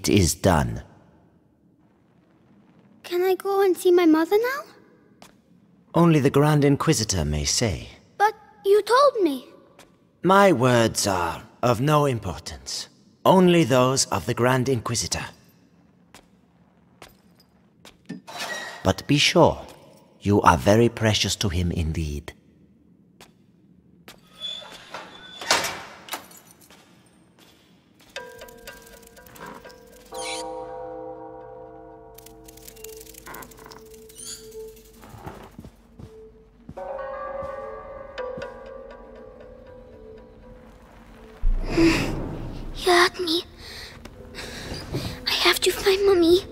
It is done. Can I go and see my mother now? Only the Grand Inquisitor may say. But you told me. My words are of no importance. Only those of the Grand Inquisitor. But be sure, you are very precious to him indeed. Have to find mommy.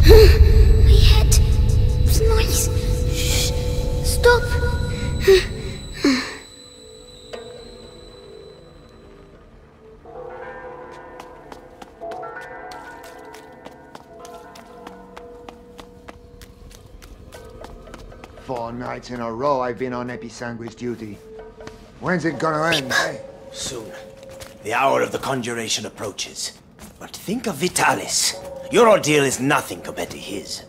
My head. It's noise. Shh. Stop. Four nights in a row I've been on Episanguis duty. When's it gonna end, eh? Soon. The hour of the conjuration approaches. But think of Vitalis. Your ordeal is nothing compared to his.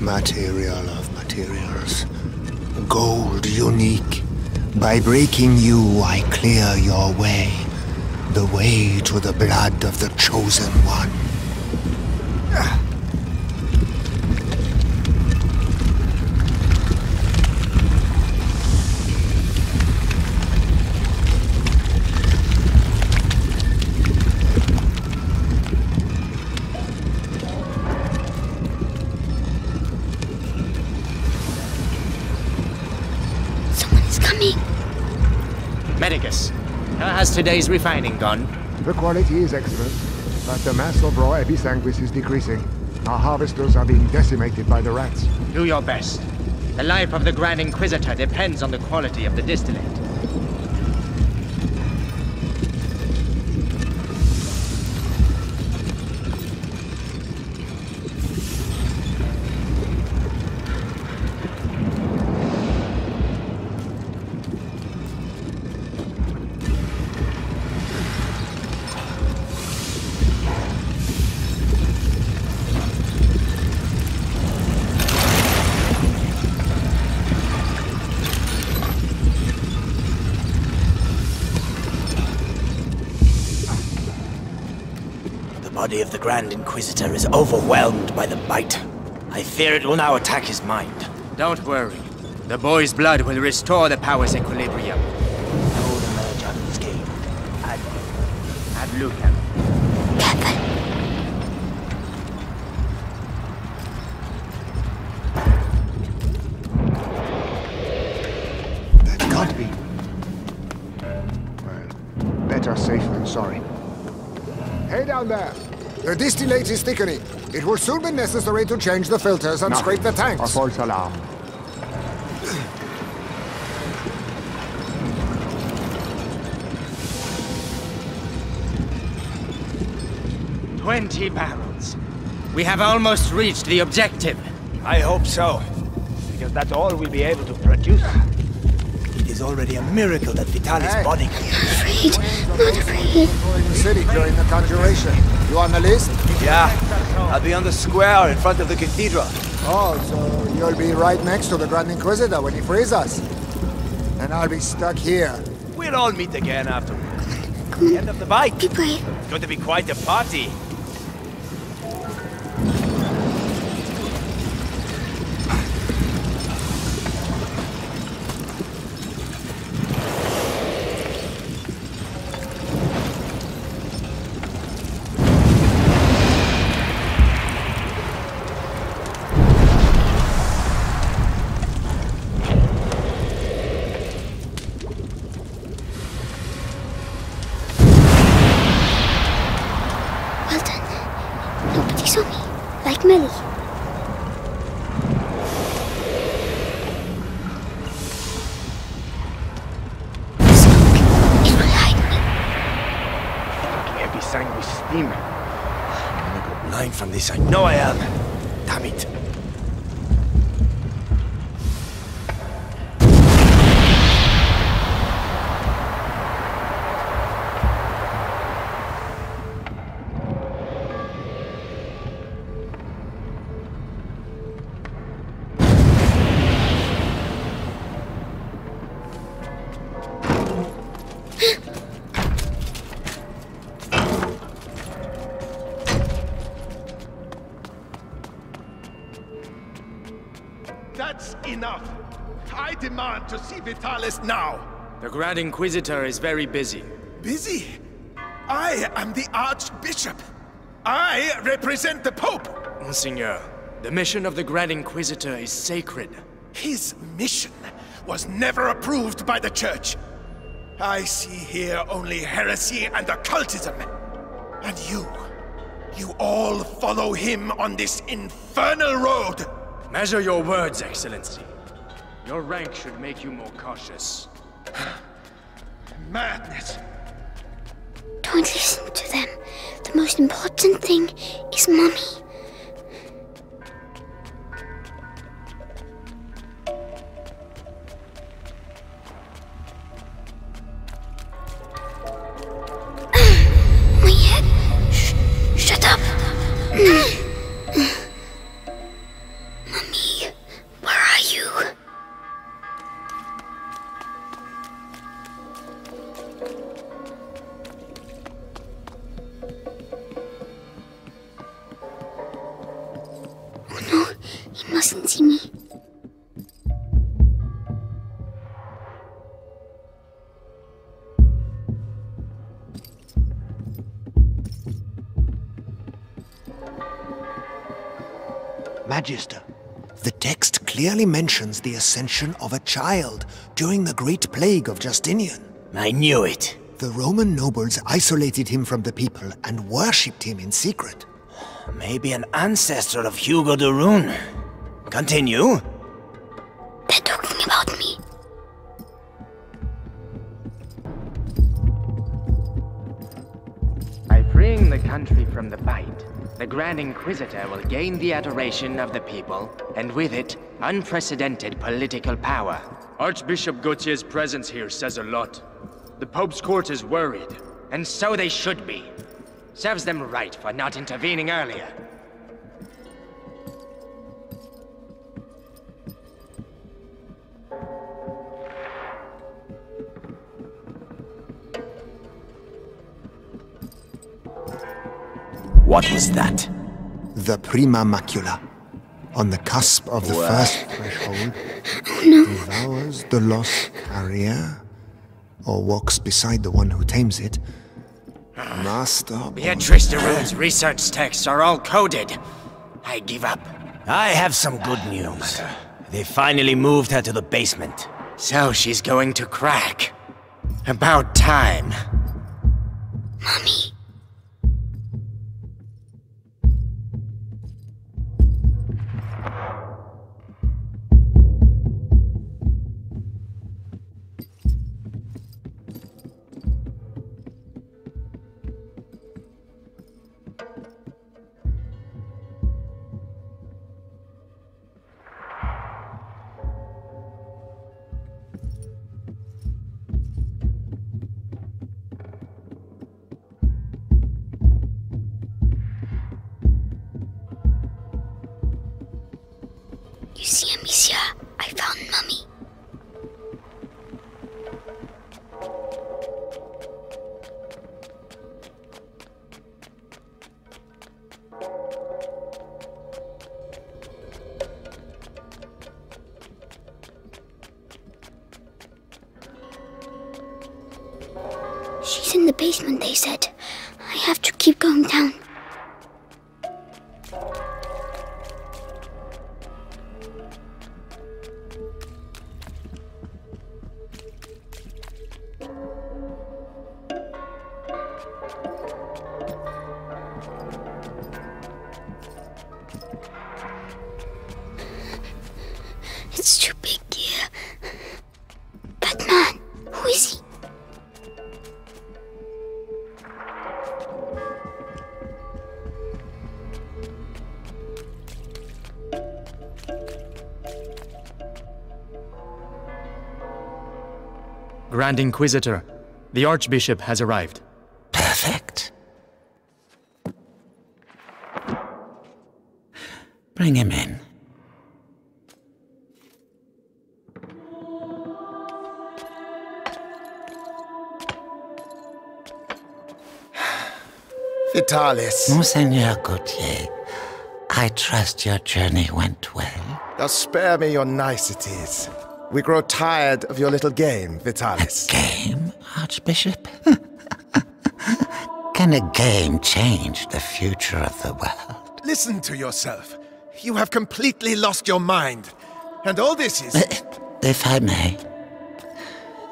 Material of materials. Gold unique. By breaking you, I clear your way. The way to the blood of the chosen one. Today's refining gone? The quality is excellent, but the mass of raw Episanguis is decreasing. Our harvesters are being decimated by the rats. Do your best. The life of the Grand Inquisitor depends on the quality of the distillate. Body of the Grand Inquisitor is overwhelmed by the bite. I fear it will now attack his mind. Don't worry. The boy's blood will restore the power's equilibrium. No emerge unscathed. Ad, ad. Distillate is thickening. It will soon be necessary to change the filters and scrape the tanks. A false alarm. Twenty barrels. We have almost reached the objective. I hope so. Because that's all we'll be able to produce. It is already a miracle that Vitalis' Hey. body Afraid, not afraid. Touring the city during the conjuration. You on the list? Yeah, I'll be on the square in front of the cathedral. Oh, so you'll be right next to the Grand Inquisitor when he frees us. And I'll be stuck here. We'll all meet again afterwards. The end of the bike. Be brave. It's going to be quite a party. To see Vitalis now. The Grand Inquisitor is very busy. Busy? I am the Archbishop. I represent the Pope. Monseigneur, the mission of the Grand Inquisitor is sacred. His mission was never approved by the Church. I see here only heresy and occultism. And you, you all follow him on this infernal road. Measure your words, Excellency. Your rank should make you more cautious. Madness. Don't listen to them. The most important thing is Mummy. Magister, the text clearly mentions the ascension of a child during the Great Plague of Justinian. I knew it. The Roman nobles isolated him from the people and worshipped him in secret. Maybe an ancestor of Hugo de Rune. Continue. Grand Inquisitor will gain the adoration of the people, and with it, unprecedented political power. Archbishop Gautier's presence here says a lot. The Pope's court is worried, and so they should be. Serves them right for not intervening earlier. What was that? The Prima Macula, on the cusp of the first threshold, oh, devours the lost carrier, or walks beside the one who tames it. Master. Beatrice de Rune's research texts are all coded. I give up. I have some good news. They finally moved her to the basement. So she's going to crack. About time. Mummy. Grand Inquisitor, the Archbishop has arrived. Perfect. Bring him in. Vitalis, Monseigneur Gautier, I trust your journey went well. now spare me your niceties. We grow tired of your little game, Vitalis. A Game, Archbishop? Can a game change the future of the world? Listen to yourself. You have completely lost your mind. And all this is. If I may,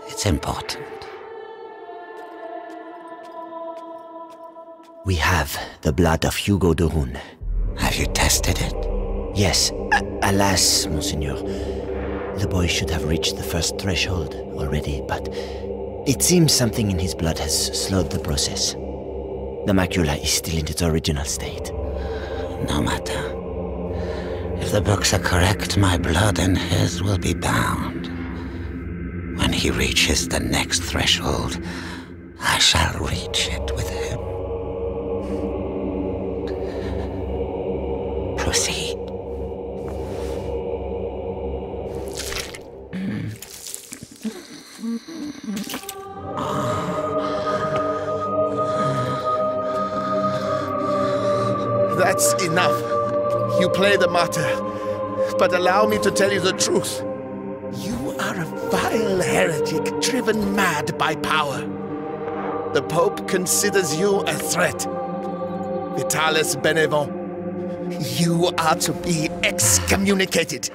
it's important. We have the blood of Hugo de Rune. Have you tested it? Yes, a- alas, Monseigneur. The boy should have reached the first threshold already, but it seems something in his blood has slowed the process. The macula is still in its original state. No matter. If the books are correct, my blood and his will be bound. When he reaches the next threshold, I shall reach it with him. Enough. You play the martyr. But allow me to tell you the truth. You are a vile heretic driven mad by power. The Pope considers you a threat. Vitalis Benevent, you are to be excommunicated.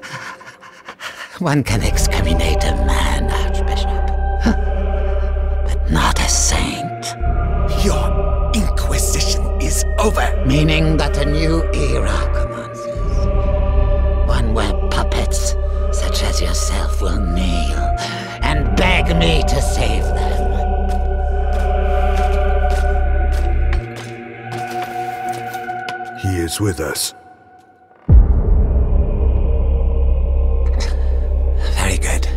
One can excommunicate a man, over. Meaning that a new era commences. One where puppets such as yourself will kneel and beg me to save them. He is with us. Very good.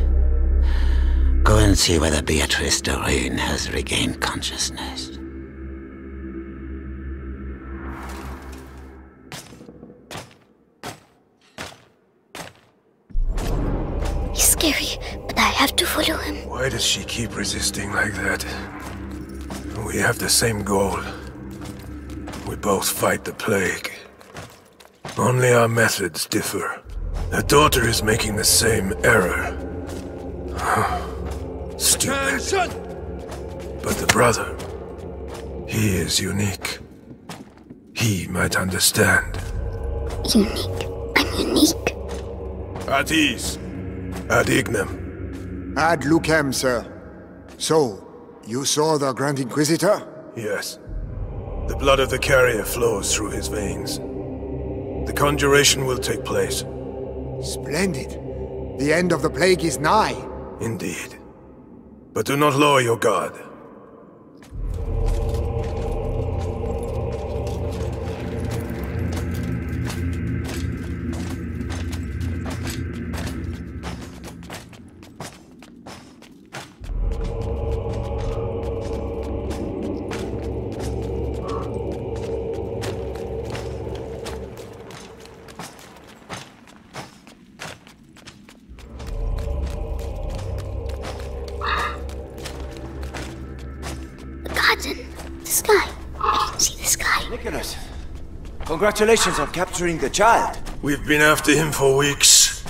Go and see whether Beatrice de Rune has regained consciousness. Have the same goal. We both fight the plague. Only our methods differ. The daughter is making the same error. Stupid. But the brother, he is unique. He might understand. Unique. I'm unique. At ease. Ad ignem. Ad lucem, sir. So, you saw the Grand Inquisitor? Yes. The blood of the carrier flows through his veins. The conjuration will take place. Splendid. The end of the plague is nigh. Indeed. But do not lower your guard. Congratulations on capturing the child. We've been after him for weeks.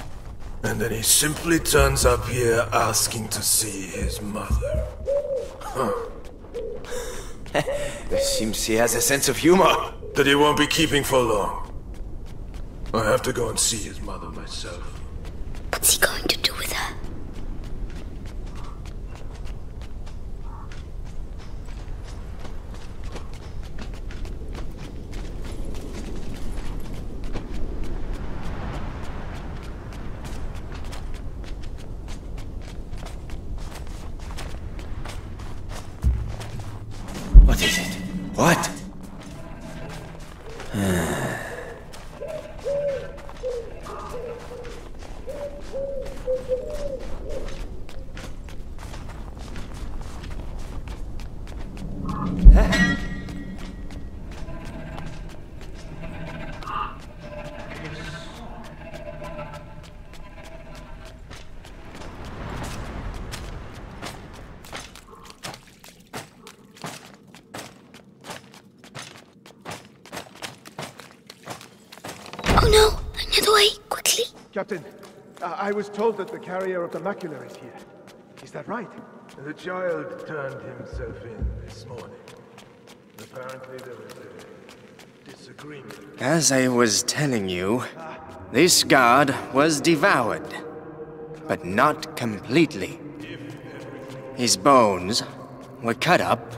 And then he simply turns up here asking to see his mother. Huh. it seems he has a sense of humor. That he won't be keeping for long. I have to go and see his mother myself. What's he going to do with her? What? I was told that the carrier of the macula is here. Is that right? The child turned himself in this morning. Apparently there was a disagreement. As I was telling you, this god was devoured, but not completely. His bones were cut up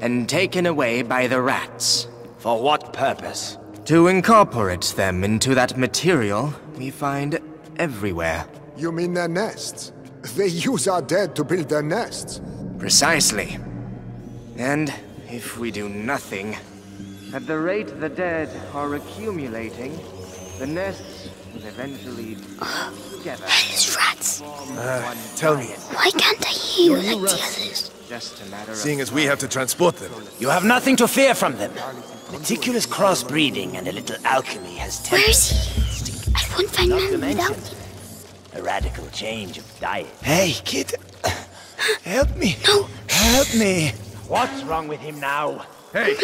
and taken away by the rats. For what purpose? To incorporate them into that material we find everywhere. You mean their nests? They use our dead to build their nests. Precisely. And if we do nothing, at the rate the dead are accumulating, the nests will eventually together. Hellish rats. Uh, tell me. Why can't I hear you like the others? Just a matter Seeing as we have to transport them. You have nothing to fear from them. Meticulous crossbreeding and a little alchemy has Where is he? I won't find man without him. A radical change of diet. Hey, kid. Help me. No. Help me. What's wrong with him now? Hey,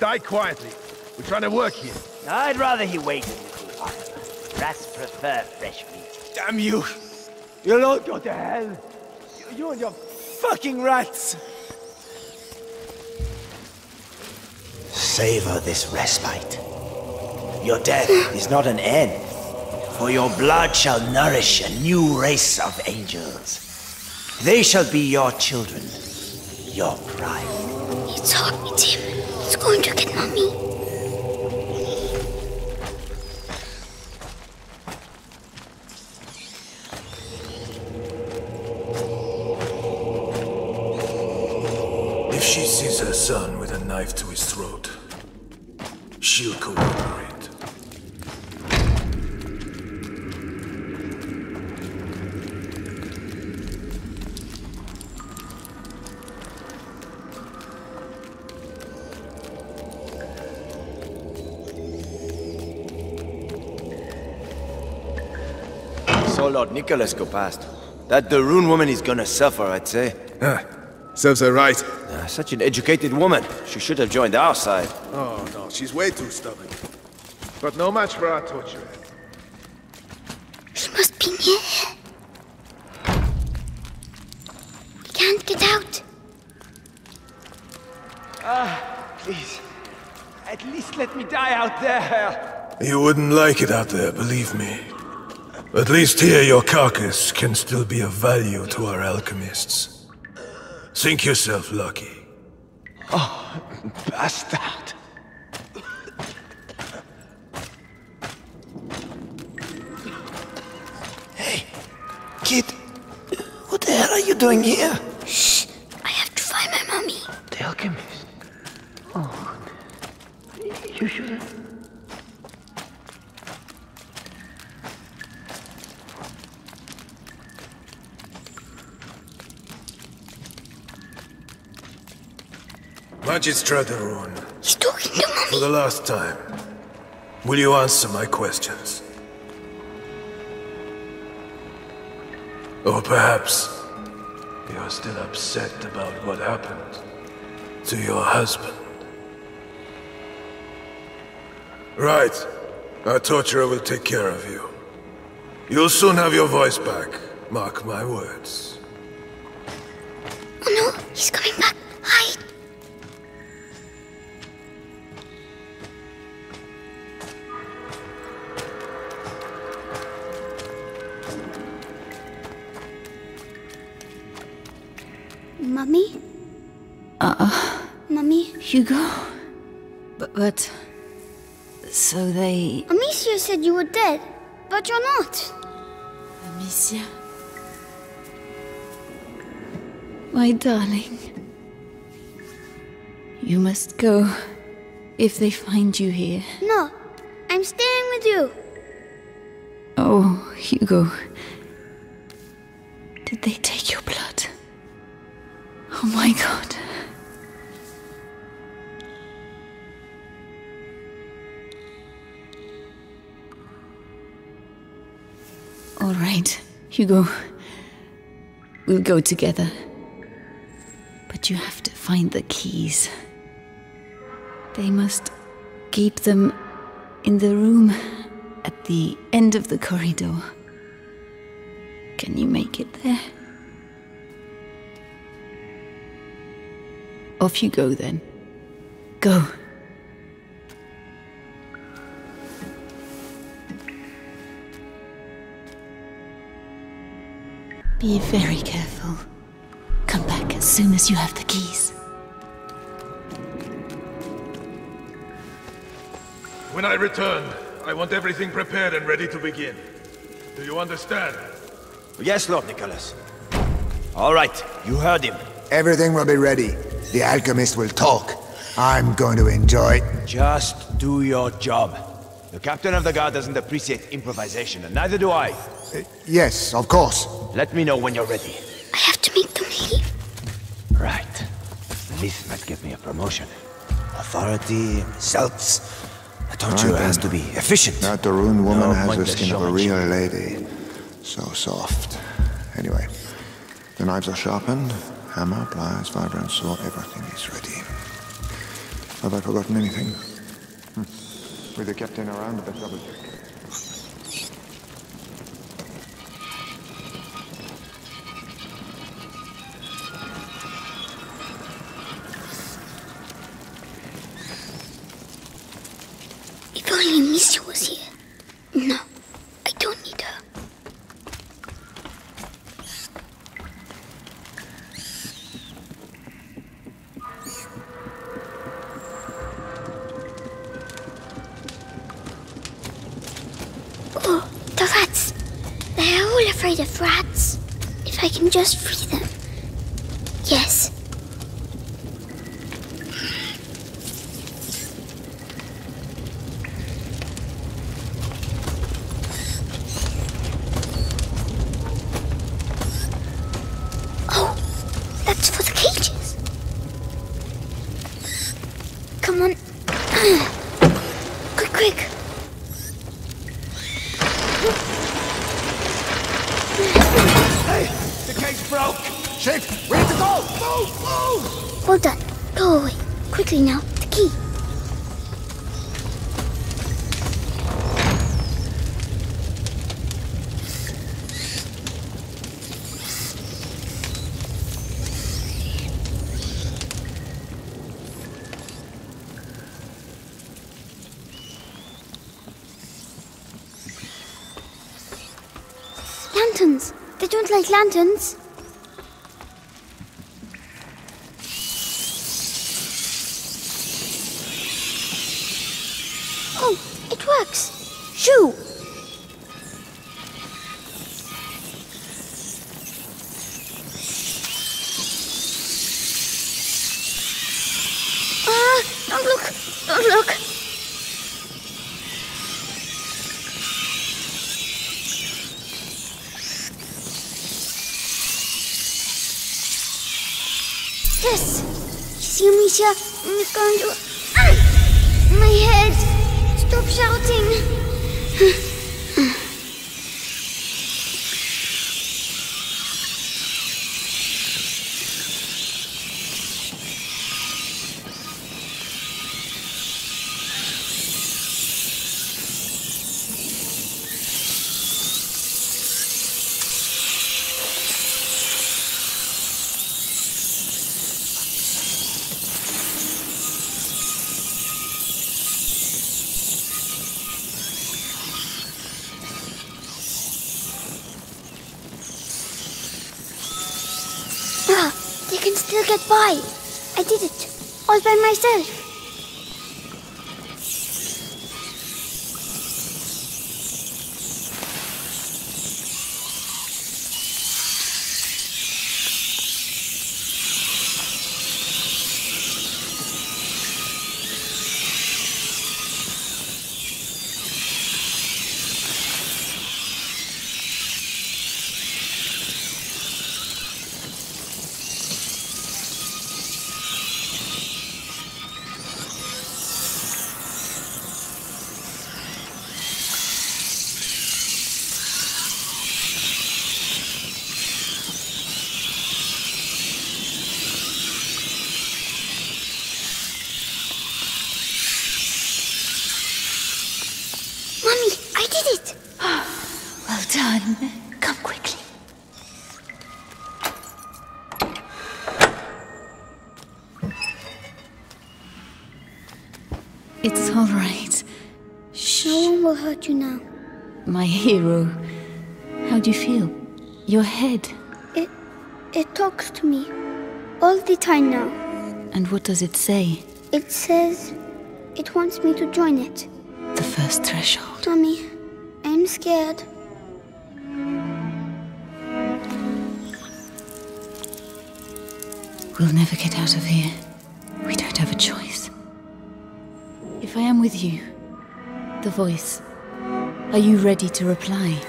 die quietly. We're trying to work here. I'd rather he waited a little while. Rats prefer fresh meat. Damn you. You'll all go to hell. You and your fucking rats. Savor this respite. Your death is not an end, for your blood shall nourish a new race of angels. They shall be your children, your pride. It's hot, it's him. It's going to get mommy. If she sees her son with a knife to his throat, she'll cooperate. Nicholas go past. That de Rune woman is gonna suffer, I'd say. Huh. Serves her right. Uh, such an educated woman. She should have joined our side. Oh, no, she's way too stubborn. But no match for our torture. He must be near here. We can't get out. Ah, please. At least let me die out there. You wouldn't like it out there, believe me. At least here your carcass can still be of value to our alchemists. Think yourself lucky. Oh, Bastard! Hey, kid. What the hell are you doing here? Shh! I have to find my mummy. The alchemist. Oh, you should have. Magistrat de He's talking to for the last time, will you answer my questions? Or perhaps you're still upset about what happened to your husband. Right. Our torturer will take care of you. You'll soon have your voice back. Mark my words. Mummy? Uh, Mummy? Hugo? But, but... So they... Amicia said you were dead, but you're not. Amicia? My darling. You must go. If they find you here. No, I'm staying with you. Oh, Hugo. God. All right, Hugo. We'll go together. But you have to find the keys. They must keep them in the room at the end of the corridor. Can you make it there? Off you go then. Go. Be very careful. Come back as soon as you have the keys. When I return, I want everything prepared and ready to begin. Do you understand? Yes, Lord Nicholas. All right, you heard him. Everything will be ready. The alchemist will talk. I'm going to enjoy it. Just do your job. The captain of the guard doesn't appreciate improvisation, and neither do I. Uh, yes, of course. Let me know when you're ready. I have to make them leave. Right. This might give me a promotion. Authority, results. I told you it has to be efficient. That de Rune woman No has the skin of a real lady. So soft. Anyway, the knives are sharpened. Hammer, pliers, vibrant saw, everything is ready. Have I forgotten anything? Hmm. With the captain around, but double check. If only Amicia was here. No, I don't need her. Oh, the rats. They are all afraid of rats. If I can just free them. Lanterns. They don't like lanterns. Still. I did it. All by myself. Mommy, I did it. Well done. Come quickly. It's all right. No you now. My hero. How do you feel? Your head. It, it talks to me all the time now. And what does it say? It says it wants me to join it. The first threshold. Tommy, I'm scared. We'll never get out of here. We don't have a choice. If I am with you, the voice, are you ready to reply?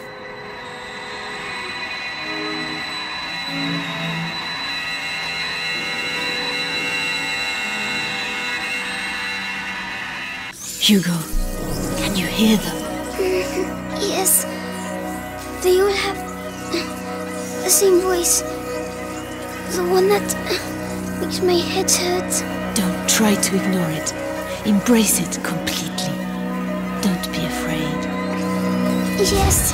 Hugo, can you hear them? Yes, they all have the same voice. The one that makes my head hurt. Don't try to ignore it. Embrace it completely. Don't be afraid. Yes.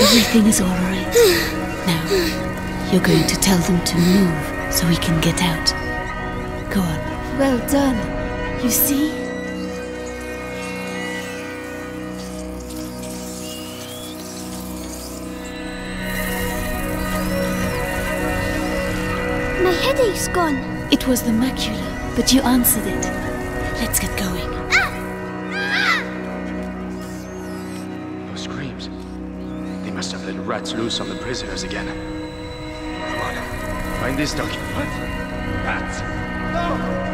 Everything is all right. Now, you're going to tell them to move so we can get out. Go on. Well done. You see? My headache's gone. It was the macula, but you answered it. Let's get going. Those screams. They must have let rats loose on the prisoners again. Come on. Find this doggy. What? Rats.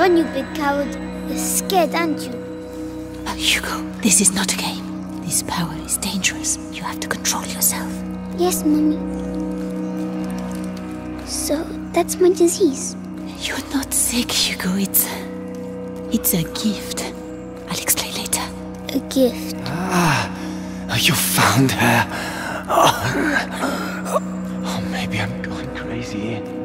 Run, you big coward. You're scared, aren't you? Uh, Hugo, this is not a game. This power is dangerous. You have to control yourself. Yes, Mommy. So, that's my disease. You're not sick, Hugo. It's. It's a gift. I'll explain later. A gift. Ah, you found her. Oh, oh, maybe I'm going crazy.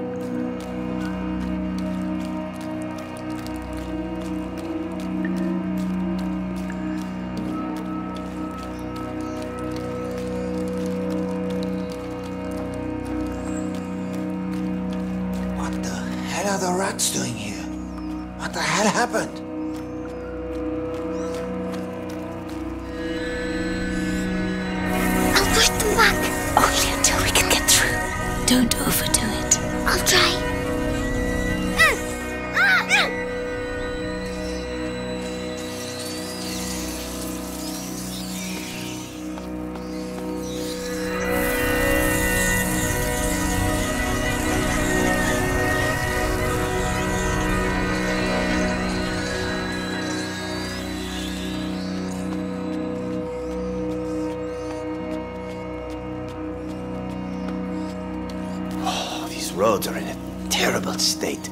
Roads are in a terrible state.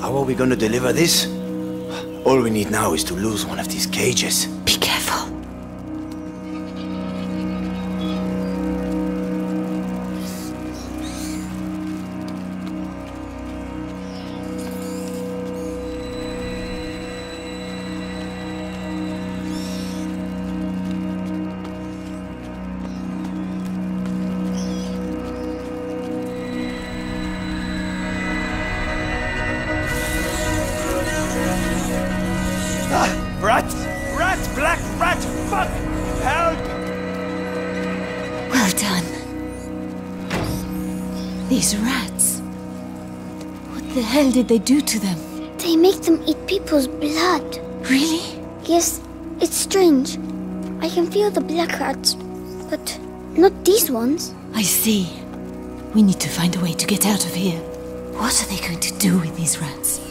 How are we going to deliver this? All we need now is to lose one of these cages. Did they do to them? They make them eat people's blood. Really? Yes, it's strange. I can feel the black rats, but not these ones. I see. We need to find a way to get out of here. What are they going to do with these rats?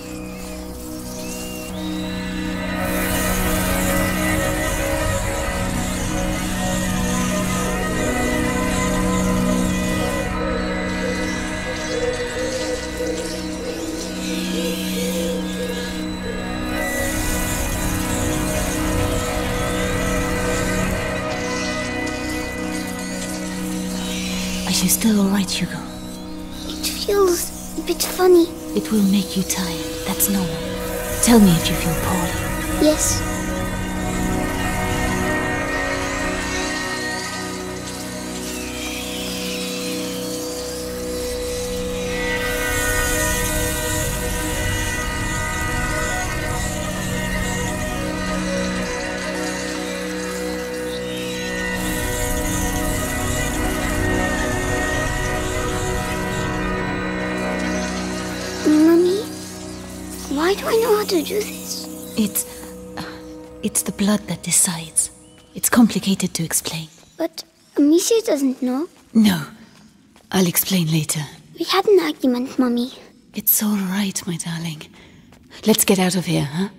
It feels a bit funny. It will make you tired. That's normal. Tell me if you feel poorly. Yes. Blood that decides. It's complicated to explain. But Amicia doesn't know. No. I'll explain later. We had an argument, Mummy. It's all right, my darling. Let's get out of here, huh?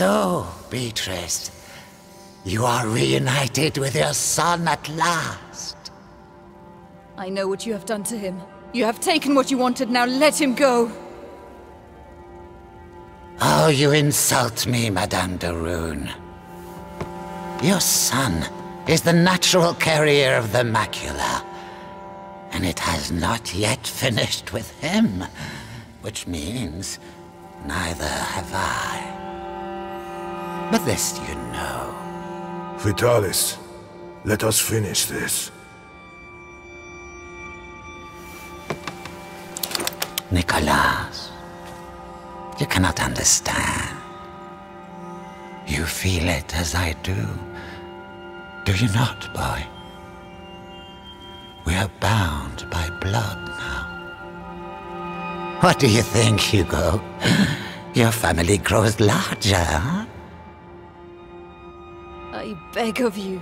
So, Beatrice, you are reunited with your son at last. I know what you have done to him. You have taken what you wanted, now let him go. Oh, you insult me, Madame de Rune. Your son is the natural carrier of the macula, and it has not yet finished with him, which means neither have I. But this you know. Vitalis, let us finish this. Nicholas, you cannot understand. You feel it as I do. Do you not, boy? We are bound by blood now. What do you think, Hugo? Your family grows larger, huh? I beg of you.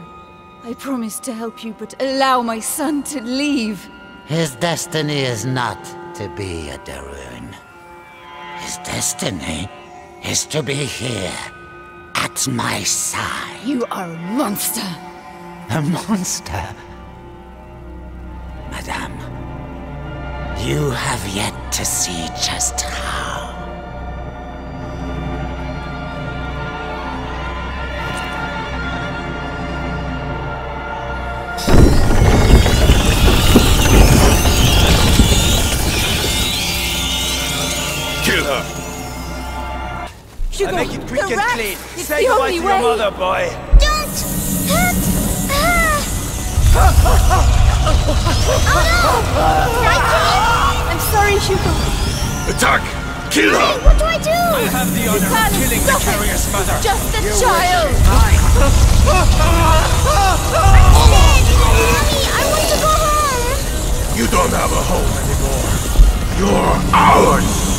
I promise to help you, but allow my son to leave. His destiny is not to be a de Rune. His destiny is to be here, at my side. You are a monster. A monster? Madame, you have yet to see just how. Eileen, It's say the goodbye only to your mother, boy. Don't hurt her! oh no! I'm sorry, Hugo. Attack! Kill Hey, her! what do I do? I have the honor of killing the stop it. mother. Just a You child. wish Mommy, I want to go home! You don't have a home anymore. You're ours!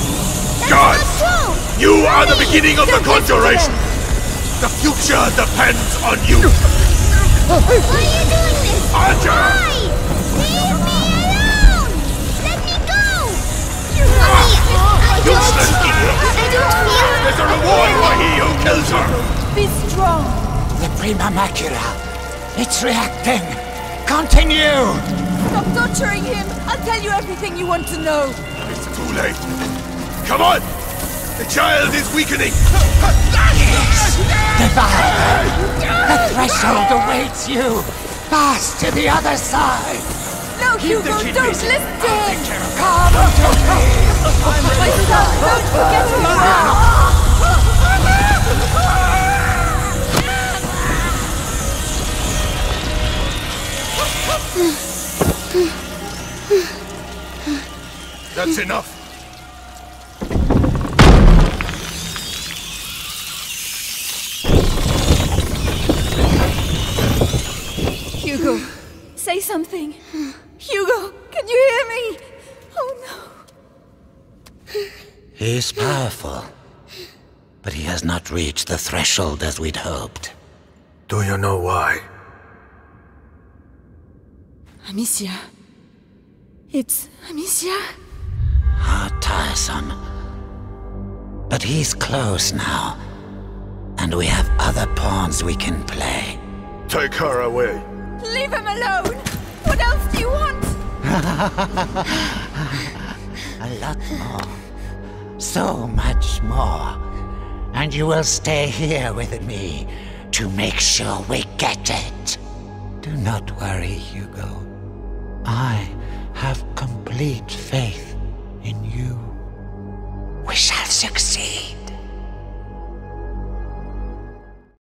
That's God! You are the beginning of the don't listen to conjuration! The future depends on you! Why are you doing this? Archer! Why? Leave me alone! Let me go! Mommy, I don't... Useless idiot! I don't feel... There's a reward for he who kills her! Be strong. The Prima Macula. It's reacting. Continue. Stop torturing him. I'll tell you everything you want to know. It's too late. Come on! The child is weakening! Divine. The threshold awaits you. Pass to the other side. No, Hugo, don't listen to him. Come to me. My son, don't forget who you are. That's enough! Something. Hugo, can you hear me? Oh no. He's powerful. But he has not reached the threshold as we'd hoped. Do you know why? Amicia. It's Amicia. Ah, How tiresome. But he's close now. And we have other pawns we can play. Take her away. Leave him alone. What else do you want? A lot more. So much more. And you will stay here with me to make sure we get it. Do not worry, Hugo. I have complete faith in you. We shall succeed.